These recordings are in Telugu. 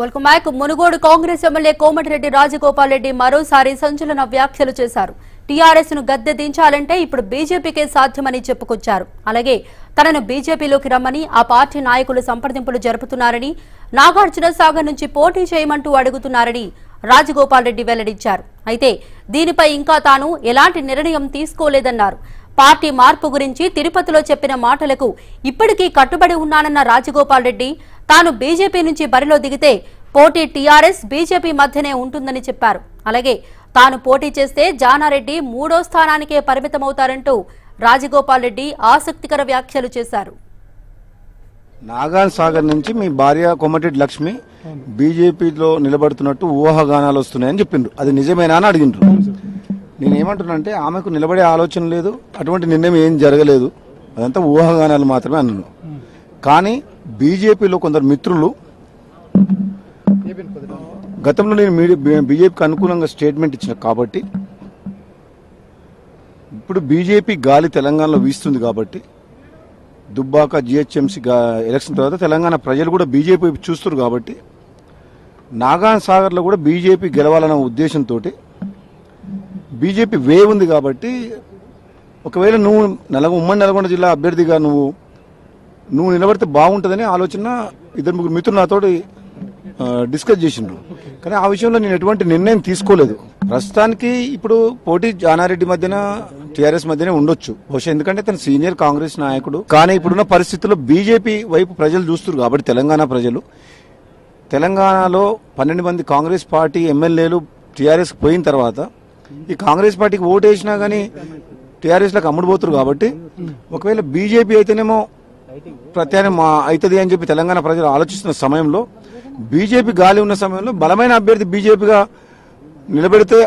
Welcome back. Munugode Congress MLA Komatireddy Rajagopal Reddy మరోసారి సంచలన వ్యాఖ్యలు చేశారు. టీఆర్ఎస్ను గద్దె దించాలంటే ఇప్పుడు బీజేపీకే సాధ్యమని చెప్పుకొచ్చారు. అలాగే తనను బీజేపీలోకి రమ్మని ఆ పార్టీ నాయకులు సంప్రదింపులు జరుపుతున్నారని నాగార్జున సాగర్ నుంచి పోటీ చేయమంటూ అడుగుతున్నారని రాజగోపాల్ రెడ్డి వెల్లడించారు. అయితే దీనిపై ఇంకా తాను ఎలాంటి నిర్ణయం తీసుకోలేదన్నారు. పార్టీ మార్పు గురించి తిరుపతిలో చెప్పిన మాటలకు ఇప్పటికీ కట్టుబడి ఉన్నానన్న రాజగోపాల్ రెడ్డి తాను బీజేపీ నుంచి బరిలో దిగితే పోటీ టీఆర్ఎస్ బీజేపీ మధ్యనే ఉంటుందని చెప్పారు. అలాగే తాను పోటీ చేస్తే జానారెడ్డి మూడో స్థానానికే పరిమితమవుతారంటూ రాజగోపాల్ రెడ్డి ఆసక్తికర వ్యాఖ్యలు చేశారు. నాగాన్ సాగర్ నుంచి మీ భార్య కొమ్మటిరెడ్డి లక్ష్మి బీజేపీలో నిలబడుతున్నట్టు ఊహాగానాలు వస్తున్నాయని చెప్పిండ్రు. అది నిజమేనా అని అడిగిండ్రు. నేను ఏమంటున్నానంటే ఆమెకు నిలబడే ఆలోచన లేదు అటువంటి నిర్ణయం ఏం జరగలేదు. అదంతా ఊహాగానాలు మాత్రమే అన్నాను. కానీ బీజేపీలో కొందరు మిత్రులు గతంలో నేను బీజేపీకి అనుకూలంగా స్టేట్మెంట్ ఇచ్చిన కాబట్టి ఇప్పుడు బీజేపీ గాలి తెలంగాణలో వీస్తుంది కాబట్టి దుబ్బాక జిహెచ్ఎంసీ ఎలక్షన్ తర్వాత తెలంగాణ ప్రజలు కూడా బీజేపీ చూస్తున్నారు కాబట్టి నాగాన్ సాగర్లో కూడా బీజేపీ గెలవాలన్న ఉద్దేశంతో బీజేపీ వే ఉంది కాబట్టి ఒకవేళ నువ్వు నల్గొ ఉమ్మడి నల్గొండ జిల్లా అభ్యర్థిగా నువ్వు నువ్వు నిలబడితే బాగుంటుందని ఆలోచన ఇద్దరు ముగ్గురు మిత్రులు నాతోటి డిస్కస్ చేసిండ్రు. కానీ ఆ విషయంలో నేను ఎటువంటి నిర్ణయం తీసుకోలేదు. ప్రస్తుతానికి ఇప్పుడు పోటీ జానారెడ్డి మధ్యన టీఆర్ఎస్ మధ్యనే ఉండొచ్చు. బహుశా ఎందుకంటే తన సీనియర్ కాంగ్రెస్ నాయకుడు. కానీ ఇప్పుడున్న పరిస్థితుల్లో బీజేపీ వైపు ప్రజలు చూస్తారు కాబట్టి తెలంగాణ ప్రజలు. తెలంగాణలో పన్నెండు మంది కాంగ్రెస్ పార్టీ ఎమ్మెల్యేలు టీఆర్ఎస్ పోయిన తర్వాత ఈ కాంగ్రెస్ పార్టీకి ఓటు వేసినా కానీ టీఆర్ఎస్లకు అమ్ముడుపోతారు కాబట్టి ఒకవేళ బీజేపీ అయితేనేమో ప్రత్యాయం మా అవుతుంది అని చెప్పి తెలంగాణ ప్రజలు ఆలోచిస్తున్న సమయంలో బీజేపీ గాలి ఉన్న సమయంలో బలమైన అభ్యర్థి బీజేపీగా నిలబెడితే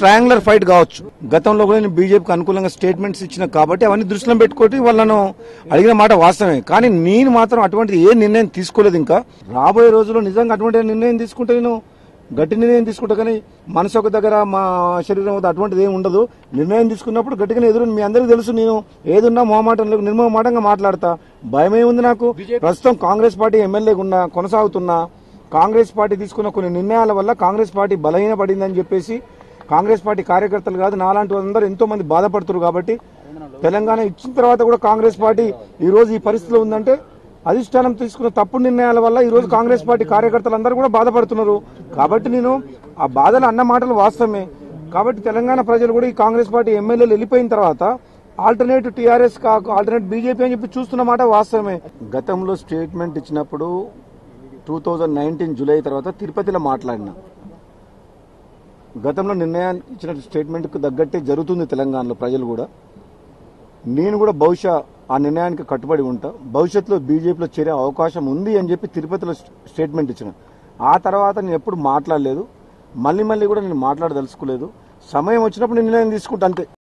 ట్రయాంగులర్ ఫైట్ కావచ్చు. గతంలో కూడా నేను బీజేపీకి అనుకూలంగా స్టేట్మెంట్స్ ఇచ్చిన కాబట్టి అవన్నీ దృష్టిలో పెట్టుకొని వాళ్ళను అడిగిన మాట వాస్తవమే. కానీ నేను మాత్రం అటువంటి ఏ నిర్ణయం తీసుకోలేదు ఇంకా. రాబోయే రోజుల్లో నిజంగా అటువంటి నిర్ణయం తీసుకుంటే నేను గట్టి నిర్ణయం తీసుకుంటా కానీ మనసు ఒక దగ్గర మా శరీరం ఒక అటువంటిది ఏమి ఉండదు. నిర్ణయం తీసుకున్నప్పుడు గట్టిగా ఎదురు మీ అందరికీ తెలుసు నేను ఏదున్నా మొహమాటం లేదు నిర్మోహమాటంగా మాట్లాడతా. భయం ఏముంది నాకు. ప్రస్తుతం కాంగ్రెస్ పార్టీ ఎమ్మెల్యేగా ఉన్నా కొనసాగుతున్నా. కాంగ్రెస్ పార్టీ తీసుకున్న కొన్ని నిర్ణయాల వల్ల కాంగ్రెస్ పార్టీ బలహీనపడిందని చెప్పేసి కాంగ్రెస్ పార్టీ కార్యకర్తలు కాదు నాలాంటి వాళ్ళందరూ ఎంతో మంది బాధపడుతున్నారు కాబట్టి తెలంగాణ ఇచ్చిన తర్వాత కూడా కాంగ్రెస్ పార్టీ ఈ రోజు ఈ పరిస్థితిలో ఉందంటే అధిష్టానం తీసుకున్న తప్పుడు నిర్ణయాల వల్ల ఈరోజు కాంగ్రెస్ పార్టీ కార్యకర్తలందరూ కూడా బాధపడుతున్నారు. కాబట్టి నేను ఆ బాధలు అన్న మాటలు వాస్తవమే. కాబట్టి తెలంగాణ ప్రజలు కూడా ఈ కాంగ్రెస్ పార్టీ ఎమ్మెల్యేలు వెళ్ళిపోయిన తర్వాత ఆల్టర్నేట్ టీఆర్ఎస్ కాకు ఆల్టర్నేట్ బీజేపీ అని చెప్పి చూస్తున్న మాట వాస్తవమే. గతంలో స్టేట్మెంట్ ఇచ్చినప్పుడు టూ థౌజండ్ నైన్టీన్ జూలై తర్వాత తిరుపతిలో మాట్లాడినా. గతంలో నిర్ణయాన్ని ఇచ్చిన స్టేట్మెంట్కు తగ్గట్టే జరుగుతుంది తెలంగాణలో ప్రజలు కూడా. నేను కూడా బహుశా ఆ నిర్ణయానికి కట్టుబడి ఉంటా. భవిష్యత్తులో బీజేపీలో చేరే అవకాశం ఉంది అని చెప్పి తిరుపతిలో స్టేట్మెంట్ ఇచ్చిన. ఆ తర్వాత నేను ఎప్పుడు మాట్లాడలేదు. మళ్ళీ మళ్ళీ కూడా నేను మాట్లాడదలుచుకోలేదు. సమయం వచ్చినప్పుడు నేను నిర్ణయం తీసుకుంటా అంతే.